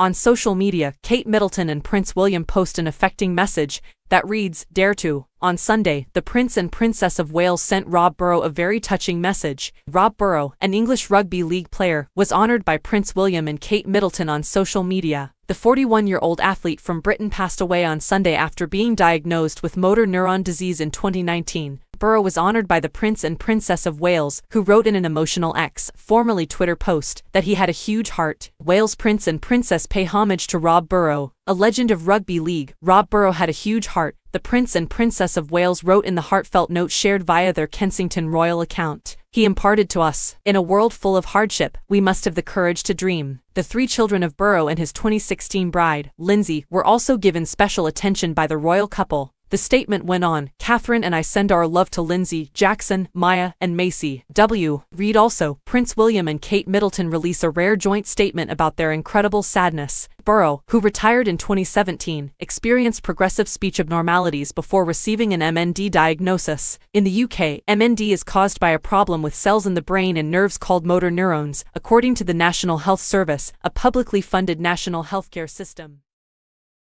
On social media, Kate Middleton and Prince William post an affecting message that reads, Dare to. On Sunday, the Prince and Princess of Wales sent Rob Burrow a very touching message. Rob Burrow, an English rugby league player, was honored by Prince William and Kate Middleton on social media. The 41-year-old athlete from Britain passed away on Sunday after being diagnosed with motor neuron disease in 2019. Burrow was honored by the Prince and Princess of Wales, who wrote in an emotional X, formerly Twitter post, that he had a huge heart. Wales Prince and Princess pay homage to Rob Burrow, a legend of rugby league. Rob Burrow had a huge heart, the Prince and Princess of Wales wrote in the heartfelt note shared via their Kensington royal account. He imparted to us, in a world full of hardship, we must have the courage to dream. The three children of Burrow and his 2016 bride, Lindsey, were also given special attention by the royal couple. The statement went on, Catherine and I send our love to Lindsey, Jackson, Maya, and Macy. W. Read also, Prince William and Kate Middleton release a rare joint statement about their incredible sadness. Burrow, who retired in 2017, experienced progressive speech abnormalities before receiving an MND diagnosis. In the UK, MND is caused by a problem with cells in the brain and nerves called motor neurons, according to the National Health Service, a publicly funded national healthcare system.